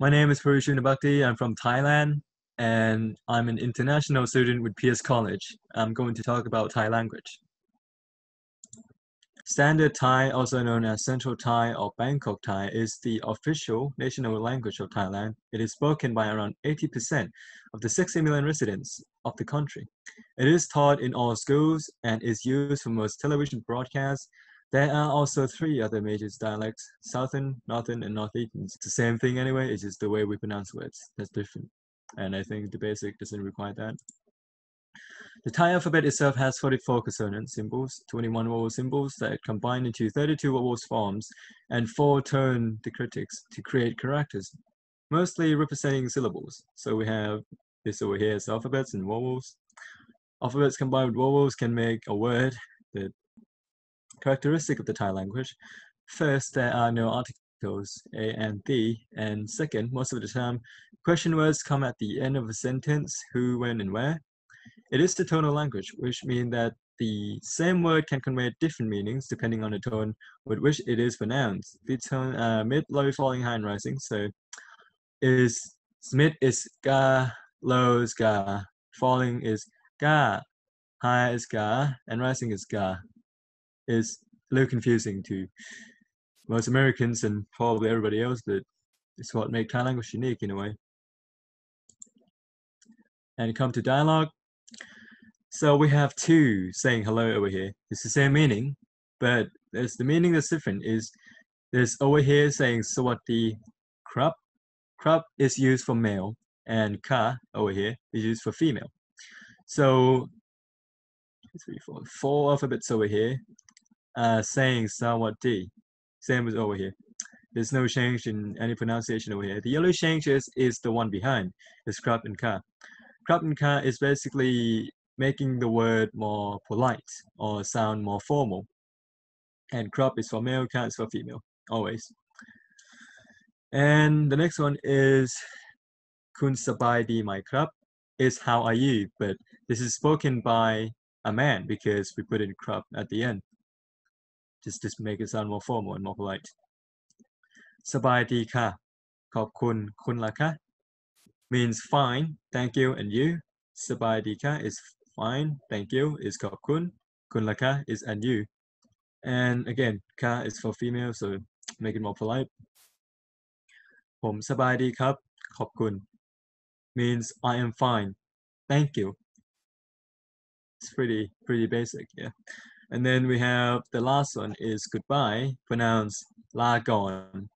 My name is Parishun Bhakti. I'm from Thailand and I'm an international student with Pierce College. I'm going to talk about Thai language. Standard Thai, also known as Central Thai or Bangkok Thai, is the official national language of Thailand. It is spoken by around 80% of the 60 million residents of the country. It is taught in all schools and is used for most television broadcasts. There are also three other major dialects, Southern, Northern, and Northeastern. It's the same thing anyway, it's just the way we pronounce words that's different. And I think the basic doesn't require that. The Thai alphabet itself has 44 consonant symbols, 21 vowel symbols that combine into 32 vowel forms, and 4 tone diacritics to create characters, mostly representing syllables. So we have this over here as alphabets and vowels. Alphabets combined with vowels can make a word. The characteristic of the Thai language. First, there are no articles, a and the, and second, most of the time, question words come at the end of a sentence, who, when, and where. It is the tonal language, which means that the same word can convey different meanings depending on the tone with which it is pronounced. The tone uh, mid, low, falling, high, and rising. So is mid is ga, low is ga, falling is ga, high is ga, and rising is ga. Is a little confusing to most Americans and probably everybody else, but it's what makes Thai language unique in a way. And come to dialogue, so we have two saying hello over here. It's the same meaning, but there's the meaning that's different is there's over here saying sawati krap. Krap is used for male and ka over here is used for female. So three, four, four alphabets over here uh, saying sawati. Same as over here. There's no change in any pronunciation over here. The only change is, is the one behind, is krap and ka. Krap and ka is basically making the word more polite or sound more formal. And krap is for male, cat is for female, always. And the next one is kun sabai di my krap is how are you, but this is spoken by a man because we put in krap at the end. Just to make it sound more formal and more polite. sabai สบายดีค่ะขอบคุณคุณล่ะคะ means fine, thank you, and you. Sabai ka is fine, thank you, is ขอบคุณคุณล่ะคะ is and you. And again, ka is for female, so make it more polite. ผมสบายดีครับขอบคุณ means I am fine, thank you, it's pretty pretty basic yeah and then we have the last one is goodbye pronounced la gone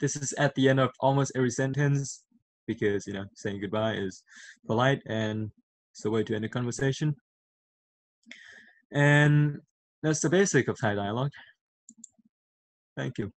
this is at the end of almost every sentence because you know saying goodbye is polite and it's a way to end a conversation. And that's the basic of Thai dialogue. Thank you.